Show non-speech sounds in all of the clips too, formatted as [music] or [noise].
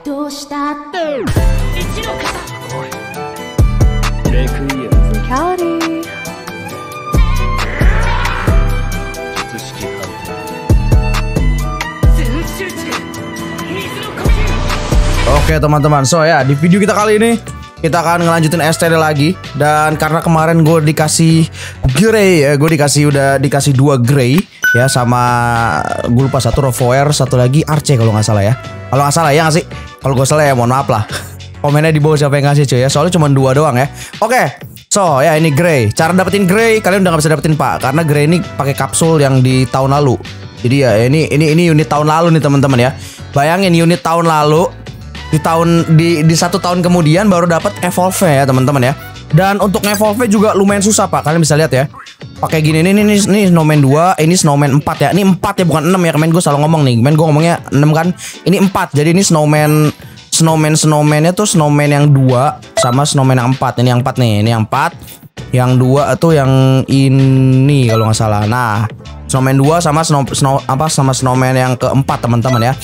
どうしたってレクイエム Cowdy. 術式判定 Oke teman-teman, so ya di video kita kali ini kita akan ngelanjutin STD lagi dan karena kemarin gue dikasih grey ya, gue dikasih udah dikasih dua grey ya sama gue lupa satu Rofoer, satu lagi Arce kalau nggak salah ya. Kalau nggak salah ya nggak sih? Kalau gue salah ya mohon maaf lah. [laughs] Komennya di bawah siapa yang ngasih cuy ya, soalnya cuma dua doang ya. Oke, so ya ini grey. Cara dapetin grey kalian udah nggak bisa dapetin pak, karena grey ini pakai kapsul yang di tahun lalu. Jadi ya ini ini ini unit tahun lalu nih teman-teman ya. Bayangin unit tahun lalu di tahun di di satu tahun kemudian baru dapat evolve ya teman-teman ya. Dan untuk evolve juga lumayan susah pak. Kalian bisa lihat ya. Pakai gini nih nih nih, snowman 2, ini snowman 4 ya. Ini 4 ya bukan 6 ya. Kemarin gue salah ngomong nih. Kemarin gue ngomongnya 6 kan. Ini 4. Jadi ini snowman snowman snowmannya tuh snowman yang 2 sama snowman yang 4. Ini yang 4 nih. Ini yang 4. Yang 2 tuh yang ini kalau nggak salah. Nah, snowman 2 sama snow, snow apa sama snowman yang keempat teman-teman ya.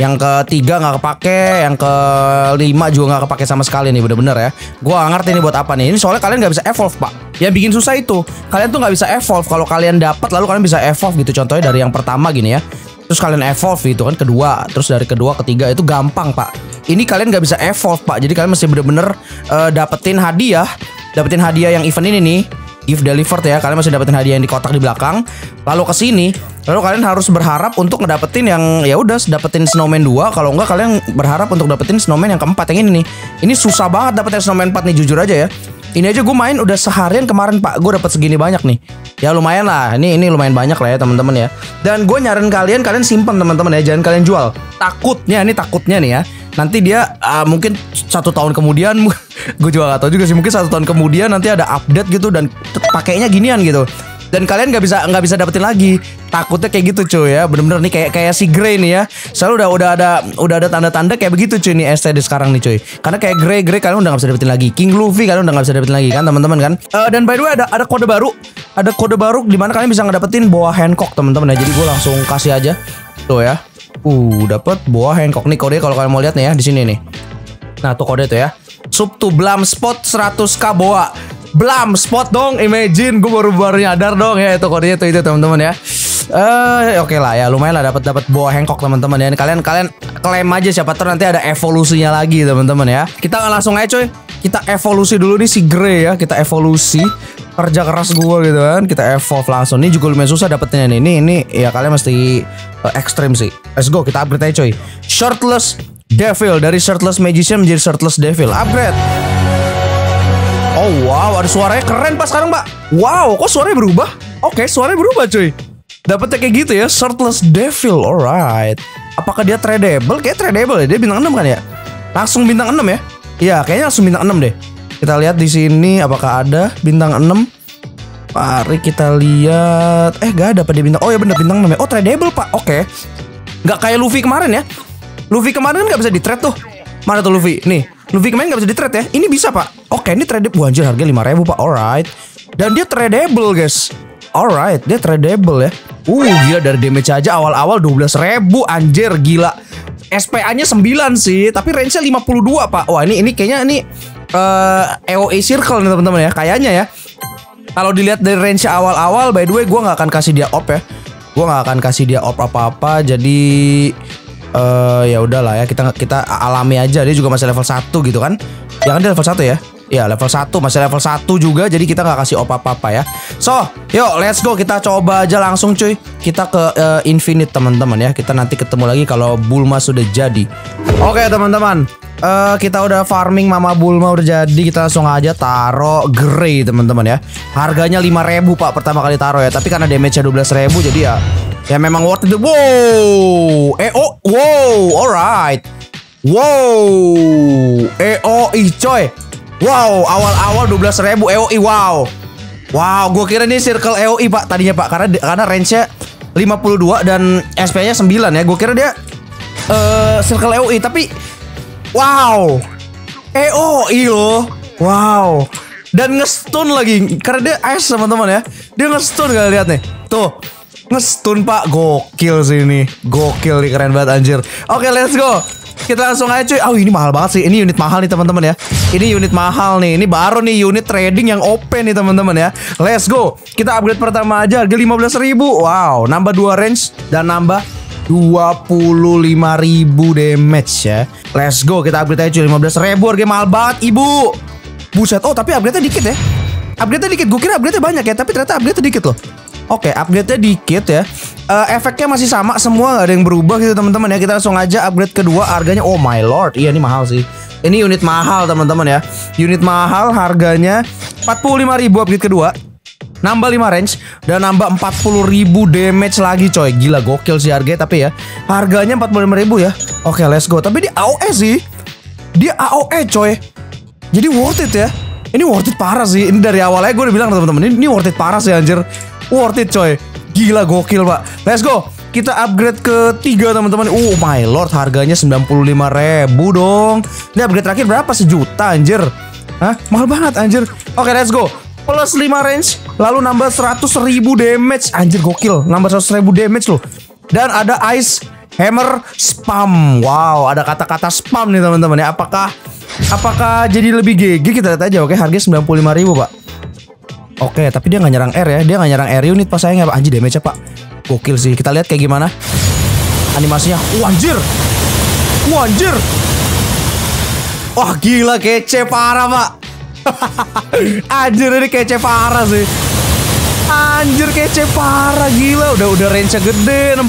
Yang ketiga nggak kepake, yang kelima juga nggak kepake sama sekali nih bener-bener ya. Gua nggak ngerti ini buat apa nih. Ini soalnya kalian nggak bisa evolve pak. Yang bikin susah itu kalian tuh nggak bisa evolve. Kalau kalian dapat lalu kalian bisa evolve gitu. Contohnya dari yang pertama gini ya. Terus kalian evolve gitu kan kedua, terus dari kedua ketiga itu gampang pak. Ini kalian nggak bisa evolve pak. Jadi kalian mesti bener-bener eh, dapetin hadiah, dapetin hadiah yang event ini nih gift delivered ya kalian masih dapetin hadiah yang di kotak di belakang. Lalu ke sini lalu kalian harus berharap untuk ngedapetin yang ya udah dapetin snowman 2 kalau enggak kalian berharap untuk dapetin snowman yang keempat yang ini nih. Ini susah banget dapetin snowman 4 nih jujur aja ya ini aja gue main udah seharian kemarin pak. Gue dapet segini banyak nih. Ya lumayan lah. Ini ini lumayan banyak lah ya teman-teman ya. Dan gue nyaran kalian kalian simpen teman-teman ya. Jangan kalian jual. Takutnya ini takutnya nih ya. Nanti dia ah, mungkin satu tahun kemudian [laughs] gue juga gak tahu juga sih. Mungkin satu tahun kemudian nanti ada update gitu dan pakainya ginian gitu dan kalian nggak bisa nggak bisa dapetin lagi. Takutnya kayak gitu cuy ya. Bener-bener nih kayak kayak si Grey nih ya. Soalnya udah udah ada udah ada tanda-tanda kayak begitu cuy nih STD sekarang nih cuy. Karena kayak Grey Grey kalian udah nggak bisa dapetin lagi. King Luffy kalian udah nggak bisa dapetin lagi kan teman-teman kan? Eh, dan by the way ada ada kode baru. Ada kode baru di mana kalian bisa ngedapetin boa Hancock teman-teman ya. Jadi gue langsung kasih aja. Tuh ya. Uh dapet boa Hancock nih kode kalau kalian mau lihat nih ya di sini nih. Nah tuh kode tuh ya. Sub to Blam Spot 100k boa Blam Spot dong Imagine Gue baru baru nyadar dong. Ya Itu kodenya tuh itu teman-teman ya. Eh oke lah ya lumayan lah dapat dapat boa Hancock teman-teman ya. Kalian kalian klaim aja siapa tahu nanti ada evolusinya lagi teman-teman ya. Kita langsung aja coy. Kita evolusi dulu nih si Grey ya. Kita evolusi kerja keras gue gitu kan. Kita evolve langsung. Ini juga lumayan susah dapetinnya nih. Ini ini ya kalian mesti eh, ekstrim sih. Let's go kita upgrade aja coy. Shirtless devil dari shirtless magician menjadi shirtless devil. Upgrade Oh wow, ada suaranya keren pas sekarang mbak. Wow, kok suaranya berubah? Oke, suaranya berubah cuy. Dapetnya kayak gitu ya, shirtless devil, alright. Apakah dia tradable? Kayak tradable ya, dia bintang 6 kan ya? Langsung bintang 6 ya? Iya, kayaknya langsung bintang 6 deh. Kita lihat di sini apakah ada bintang 6. Mari kita lihat. Eh, gak ada apa dia bintang. Oh ya bener bintang 6 ya. Oh, tradable pak. Oke. Nggak kayak Luffy kemarin ya. Luffy kemarin kan nggak bisa di trade tuh. Mana tuh Luffy? Nih, Luffy kemarin nggak bisa di trade ya. Ini bisa pak. Oke, ini tradable. Wah anjir harga 5000 pak. Alright. Dan dia tradable guys. Alright, dia tradable ya. Uh, gila dari damage aja awal-awal 12.000 anjir gila. SPA-nya 9 sih, tapi range-nya 52, Pak. Wah, ini ini kayaknya ini eh EOA Circle nih teman-teman ya. Kayaknya ya. Kalau dilihat dari range awal-awal, by the way, gue nggak akan kasih dia op ya. Gue nggak akan kasih dia op apa-apa. Jadi eh ya udahlah ya kita kita alami aja. Dia juga masih level 1 gitu kan? Ya kan dia level 1 ya? Ya level 1 masih level 1 juga jadi kita nggak kasih op apa-apa ya. So, yuk let's go kita coba aja langsung cuy. Kita ke eh, Infinite teman-teman ya. Kita nanti ketemu lagi kalau Bulma sudah jadi. Oke teman-teman. Eh kita udah farming Mama Bulma udah jadi kita langsung aja taro Grey teman-teman ya. Harganya 5000 Pak pertama kali taro ya, tapi karena damage-nya 12000 jadi ya ya memang worth it. Wow. Eh oh, wow, alright. Wow. EOI coy. Wow, awal-awal 12.000 EOI. Wow. Wow, gue kira ini circle EOI Pak tadinya Pak karena karena range-nya 52 dan SP-nya 9 ya. Gue kira dia eh circle EOI tapi wow. EOI loh. Wow. Dan ngestun lagi karena dia ice teman-teman ya. Dia ngestun kalian lihat nih. Tuh. Ngestun Pak, gokil sih ini. Gokil nih keren banget anjir. Oke, let's go. Kita langsung aja cuy. Oh ini mahal banget sih. Ini unit mahal nih teman-teman ya. Ini unit mahal nih. Ini baru nih unit trading yang open nih teman-teman ya. Let's go. Kita upgrade pertama aja harga 15.000. Wow, nambah 2 range dan nambah 25.000 damage ya. Let's go. Kita upgrade aja cuy 15.000 harga mahal banget, Ibu. Buset. Oh, tapi upgrade-nya dikit ya. Upgrade-nya dikit. Gue kira upgrade-nya banyak ya, tapi ternyata upgrade-nya dikit loh. Oke, upgrade-nya dikit ya. Eh, efeknya masih sama, semua nggak ada yang berubah gitu teman-teman ya. Kita langsung aja upgrade kedua harganya. Oh my lord, iya ini mahal sih. Ini unit mahal teman-teman ya. Unit mahal harganya 45.000 upgrade kedua. Nambah 5 range dan nambah 40.000 damage lagi coy. Gila gokil sih harganya tapi ya. Harganya 45.000 ya. Oke, let's go. Tapi dia AOE sih. Dia AOE coy. Jadi worth it ya. Ini worth it parah sih. Ini dari awalnya gue udah bilang teman-teman, ini, ini worth it parah sih anjir. Worth it coy. Gila gokil, Pak. Let's go. Kita upgrade ke tiga teman-teman. Oh my lord, harganya 95.000 dong. Ini upgrade terakhir berapa? Sejuta anjir. Hah? Mahal banget anjir. Oke, let's go. Plus 5 range, lalu nambah 100.000 damage. Anjir gokil, nambah 100.000 damage loh. Dan ada ice hammer spam. Wow, ada kata-kata spam nih teman-teman ya. Apakah apakah jadi lebih GG kita lihat aja. Oke, harganya 95.000, Pak. Oke, tapi dia nggak nyerang R ya. Dia nggak nyerang R unit pas sayangnya, Pak. Anjir damage-nya, Pak. Gokil sih. Kita lihat kayak gimana. Animasinya. Wah, anjir. Wah, anjir. Wah, gila kece parah, Pak. [laughs] anjir ini kece parah sih. Anjir kece parah gila udah udah range gede 64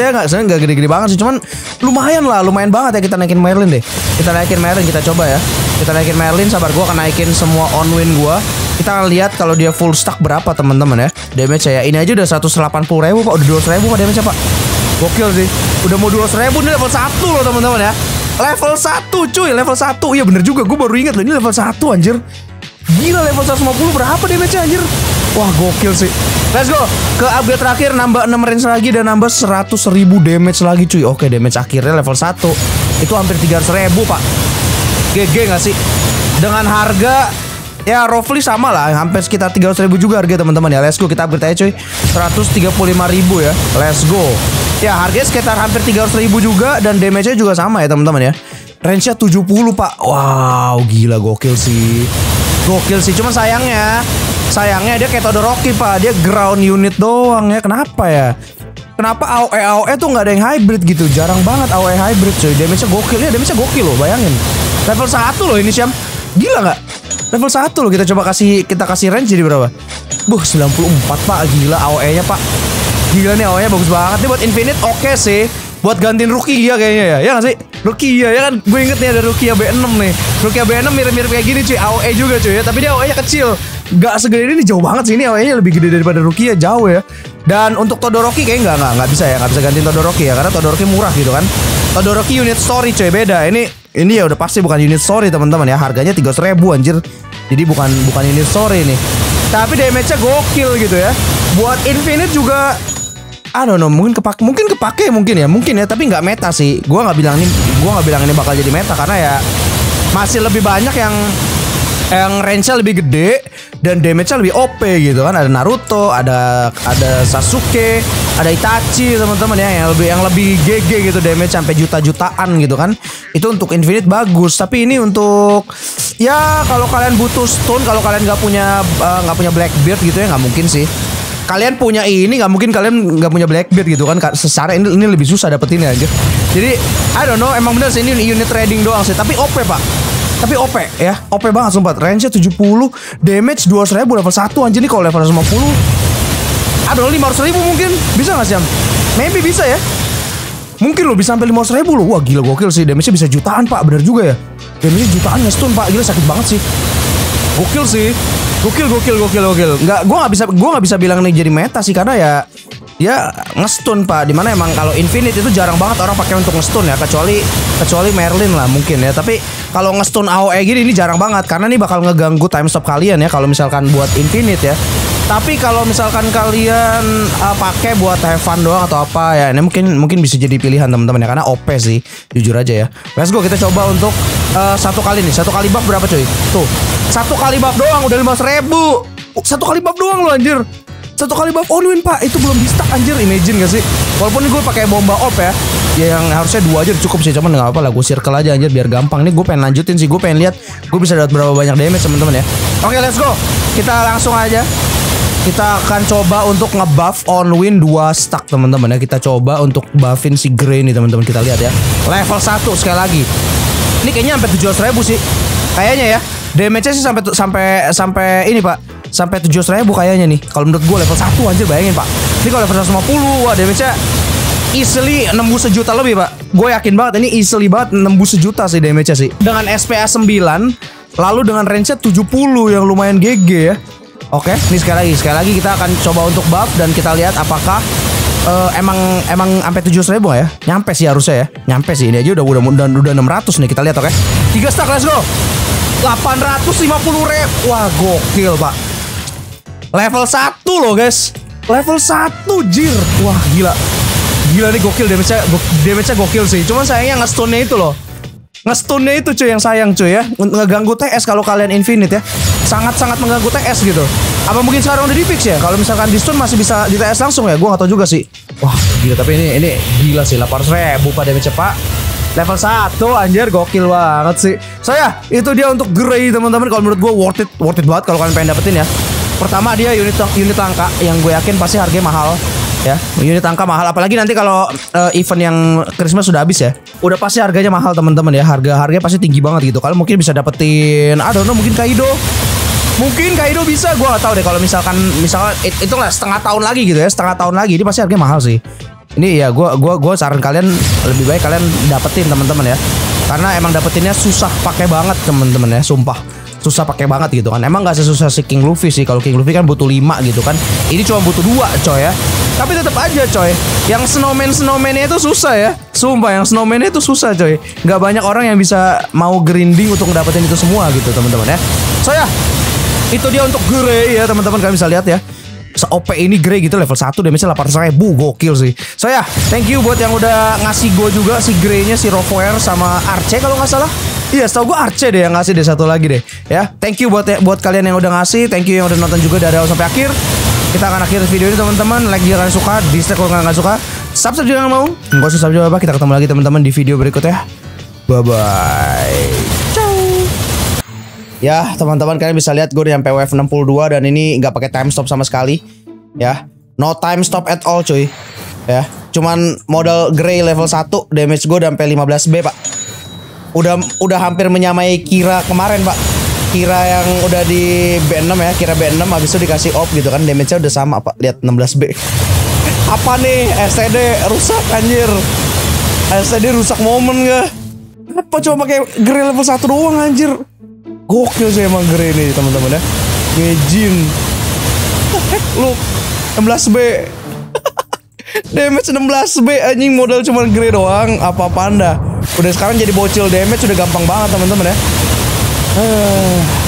ya nggak sebenarnya nggak gede-gede banget sih cuman lumayan lah lumayan banget ya kita naikin Merlin deh kita naikin Merlin kita coba ya kita naikin Merlin sabar gua akan naikin semua on win gua kita lihat kalau dia full stack berapa teman-teman ya. Damage saya ini aja udah 180 ribu pak. Udah 200 ribu pak damage pak. Gokil sih. Udah mau 200 ribu ini level 1 loh teman-teman ya. Level 1 cuy level 1 iya bener juga gue baru ingat loh ini level 1 anjir. Gila level 150 berapa damage anjir? Wah gokil sih. Let's go. Ke upgrade terakhir nambah 6 range lagi Dan nambah 100 ribu damage lagi cuy. Oke damage akhirnya level 1 Itu hampir 300 ribu pak. GG gak sih? Dengan harga Ya roughly sama lah. Hampir sekitar 300 ribu juga harga teman-teman. Ya Let's go. Kita upgrade aja cuy. 135 ribu ya. Let's go. Ya harganya sekitar hampir 300 ribu juga Dan damage-nya juga sama ya teman-teman ya. Range-nya 70 pak. Wow gila gokil sih. Gokil sih, cuman sayangnya Sayangnya dia kayak Todoroki pak. Dia ground unit doang ya, kenapa ya? Kenapa AOE AOE tuh nggak ada yang hybrid gitu? Jarang banget AOE hybrid cuy. Damage-nya gokil. Ya, damage-nya gokil loh, bayangin. Level 1 loh ini Syam. Gila nggak? Level 1 loh, kita coba kasih kita kasih range jadi berapa? Buh, 94 pak, gila AOE-nya pak. Gila nih AOE-nya bagus banget Nih buat Infinite. Oke sih Buat gantiin Rukia kayaknya ya. Ya gak sih? Rukia ya kan? Gue inget nih ada Rukia B6 nih. Rukia B6 mirip-mirip kayak gini cuy. AOE juga cuy ya. Tapi dia AOE nya kecil. Gak segede ini jauh banget sih. Ini AOE nya lebih gede daripada Rukia Jauh ya. Dan untuk Todoroki kayaknya nggak nggak nggak bisa ya. Nggak bisa gantiin Todoroki ya Karena Todoroki murah gitu kan. Todoroki unit story cuy. Beda. Ini ini ya udah pasti bukan unit story teman-teman ya. Harganya 300 ribu anjir. Jadi bukan bukan unit story nih Tapi damage-nya gokil gitu ya. Buat Infinite juga I don't know, mungkin kepake mungkin kepake mungkin ya, mungkin ya, tapi nggak meta sih. Gua nggak bilang ini, gua nggak bilang ini bakal jadi meta karena ya masih lebih banyak yang yang range-nya lebih gede dan damage-nya lebih OP gitu kan. Ada Naruto, ada ada Sasuke, ada Itachi teman-teman ya yang lebih yang lebih GG gitu damage sampai juta-jutaan gitu kan. Itu untuk Infinite bagus, tapi ini untuk ya kalau kalian butuh stone, kalau kalian nggak punya eh, nggak punya Blackbeard gitu ya nggak mungkin sih. Kalian punya ini nggak mungkin kalian nggak punya Blackbeard gitu kan secara ini, ini lebih susah dapetinnya aja jadi I don't know emang bener sih ini unit trading doang sih. Tapi OP pak. Tapi OP ya. OP banget sumpah. Range nya 70 damage 200 ribu level 1 anjir. Nih kalau level 150 aduh 500 ribu mungkin. Bisa nggak sih maybe bisa ya. Mungkin lo bisa sampai 500 ribu lo wah gila gokil sih. Damage bisa jutaan pak. Bener juga ya. Damage jutaan nge-stun pak. Gila sakit banget sih. Gokil sih. Gokil, gokil, gokil, gokil. Nggak, gue nggak bisa, gue nggak bisa bilang ini jadi meta sih karena ya, ya ngestun pak. Di mana emang kalau Infinite itu jarang banget orang pakai untuk ngestun ya, kecuali kecuali Merlin lah mungkin ya. Tapi kalau ngestun AOE gini ini jarang banget. Karena ini bakal ngeganggu time stop kalian ya. Kalau misalkan buat Infinite ya. Tapi kalau misalkan kalian uh, pakai buat have fun doang atau apa ya, ini mungkin mungkin bisa jadi pilihan teman-teman ya karena OP sih, jujur aja ya. Let's go kita coba untuk uh, satu kali nih, satu kali buff berapa cuy? Tuh, satu kali buff doang udah lima ribu. Satu kali buff doang lo anjir. Satu kali buff on win pak, itu belum di stack anjir, imagine gak sih? Walaupun gue pakai bomba op ya, ya yang harusnya dua aja cukup sih, cuman nggak apa lah, gue circle aja anjir biar gampang. Nih gue pengen lanjutin sih, gue pengen lihat gue bisa dapat berapa banyak damage teman-teman ya. Oke, let's go. Kita langsung aja. Kita akan coba untuk ngebuff on win 2 stack teman-teman ya. Kita coba untuk buffin si Grey nih teman-teman. Kita lihat ya. Level 1 sekali lagi. Ini kayaknya sampai 700 ribu sih. Kayaknya ya. Damage-nya sih sampai sampai sampai ini, Pak. Sampai 700 ribu kayaknya nih. Kalau menurut gue level 1 anjir bayangin, Pak. Ini kalau level 150, wah damage-nya easily nembus sejuta lebih, Pak. Gue yakin banget ini easily banget nembus sejuta sih damage-nya sih. Dengan SPA 9 lalu dengan range-nya 70 yang lumayan GG ya. Oke, ini sekali lagi, sekali lagi kita akan coba untuk buff dan kita lihat apakah uh, emang emang sampai tujuh ribu ya? Nyampe sih harusnya ya. Nyampe sih ini aja udah udah udah, udah 600 nih kita lihat oke. Okay? Tiga stack let's go. 850 ribu. Wah, gokil, Pak. Level 1 loh, guys. Level 1 jir. Wah, gila. Gila nih gokil damage-nya damage-nya gokil sih. Cuman sayangnya nge-stone-nya itu loh. Nge-stone-nya itu cuy yang sayang cuy ya. Ngeganggu TS kalau kalian infinite ya sangat-sangat mengganggu TS gitu. Apa mungkin sekarang udah di fix ya? Kalau misalkan di stun masih bisa di TS langsung ya? Gue gak tau juga sih. Wah gila tapi ini ini gila sih 800 ribu pada damage cepat. Level 1 anjir gokil banget sih. So ya itu dia untuk Grey teman-teman. Kalau menurut gue worth it worth it banget kalau kalian pengen dapetin ya. Pertama dia unit unit langka yang gue yakin pasti harganya mahal ya unit angka mahal apalagi nanti kalau uh, event yang Christmas sudah habis ya udah pasti harganya mahal teman-teman ya harga harganya pasti tinggi banget gitu kalian mungkin bisa dapetin I don't know mungkin Kaido Mungkin Kaido bisa, gue gak tahu deh kalau misalkan misalkan it, itu lah setengah tahun lagi gitu ya, setengah tahun lagi ini pasti harganya mahal sih. Ini ya gue gua gua saran kalian lebih baik kalian dapetin teman-teman ya. Karena emang dapetinnya susah pakai banget teman-teman ya, sumpah. Susah pakai banget gitu kan. Emang gak sesusah si King Luffy sih. Kalau King Luffy kan butuh 5 gitu kan. Ini cuma butuh dua coy ya. Tapi tetap aja coy. Yang snowman snowman itu susah ya. Sumpah yang snowman itu susah coy. Gak banyak orang yang bisa mau grinding untuk dapetin itu semua gitu teman-teman ya. So ya, itu dia untuk Grey ya teman-teman. Kalian bisa lihat ya. Se-OP ini Grey gitu level 1 damage-nya 800 ribu. Gokil sih. So ya thank you buat yang udah ngasih gue juga Si Grey-nya si Rockwear sama Arce kalau nggak salah. Iya setahu gue Arce deh yang ngasih deh satu lagi deh. Ya thank you buat ya, buat kalian yang udah ngasih. Thank you yang udah nonton juga dari awal sampai akhir. Kita akan akhir video ini teman-teman. Like jika kalian suka Dislike kalau nggak suka. Subscribe juga nggak mau. Nggak usah subscribe apa Kita ketemu lagi teman-teman di video berikutnya. Bye bye Ya teman-teman kalian bisa lihat gue udah nyampe wave 62 dan ini nggak pakai time stop sama sekali. Ya no time stop at all cuy. Ya cuman modal grey level 1 damage gue udah sampai 15b pak. Udah udah hampir menyamai Kira kemarin pak. Kira yang udah di B6 ya Kira B6 habis itu dikasih off gitu kan damage-nya udah sama pak. Lihat 16b [laughs] apa nih? STD rusak anjir. STD rusak momen gak apa coba pakai grey level 1 doang anjir Gokil sih emang Grey nih teman-teman ya. Ngejin. [laughs] Lu 16B. [laughs] damage 16B anjing modal cuma Grey doang. Apa panda? Udah sekarang jadi bocil damage udah gampang banget teman-teman ya. Uh.